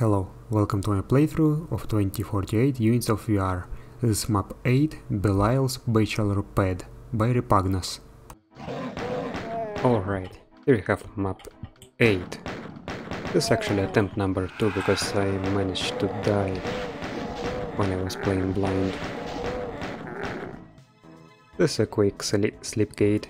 Hello, welcome to my playthrough of 2048 Units of VR. This is map 8, Belial's Bachelor Pad by Repugnus. Alright, here we have map 8. This is actually attempt number 2 because I managed to die when I was playing blind. This is a quick sleep gate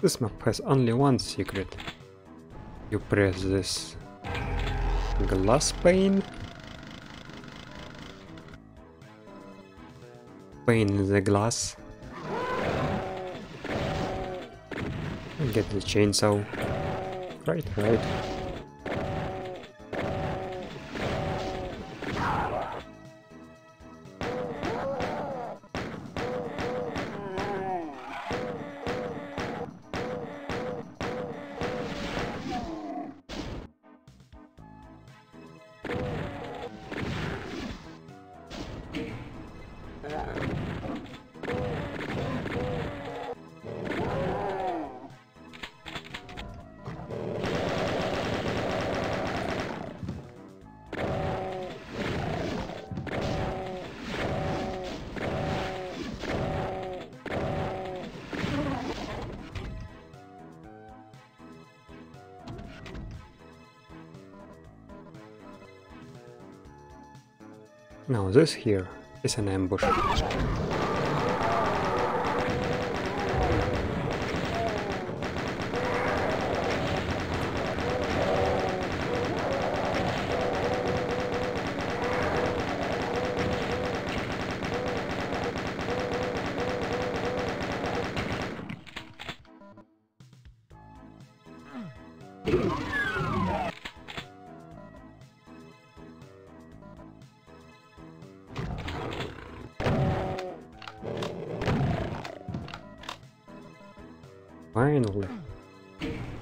This map has only one secret. You press this glass pane. Pane in the glass. And get the chainsaw. Right, right. Now this here Hiszen nem bos. Finally.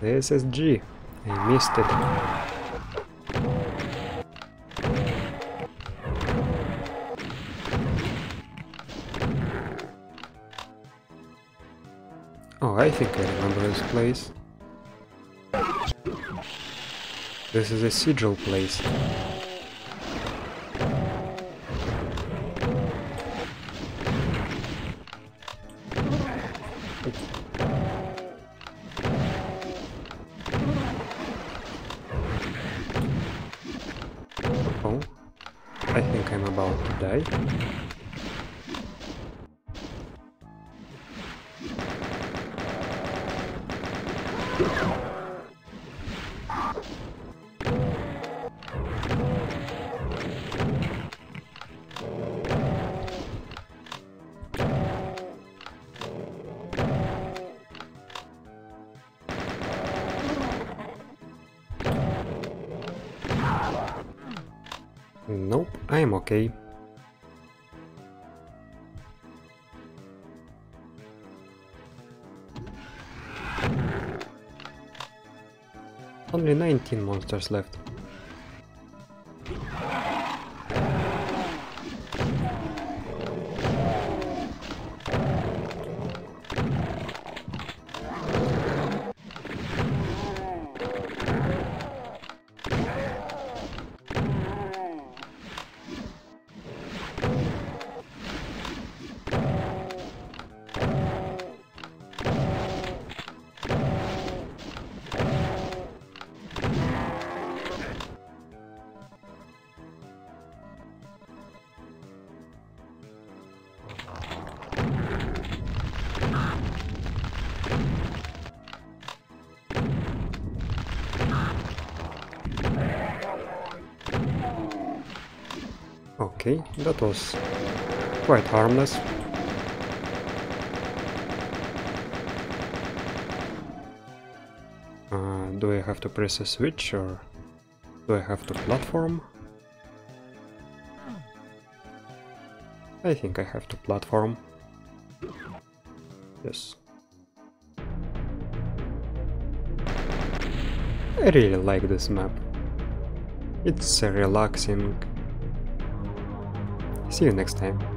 The SSG. I missed it. Oh, I think I remember this place. This is a sigil place. I think I'm about to die. Nope, I am okay. Only 19 monsters left. Okay, that was quite harmless. Uh, do I have to press a switch or do I have to platform? I think I have to platform. Yes. I really like this map. It's relaxing See you next time.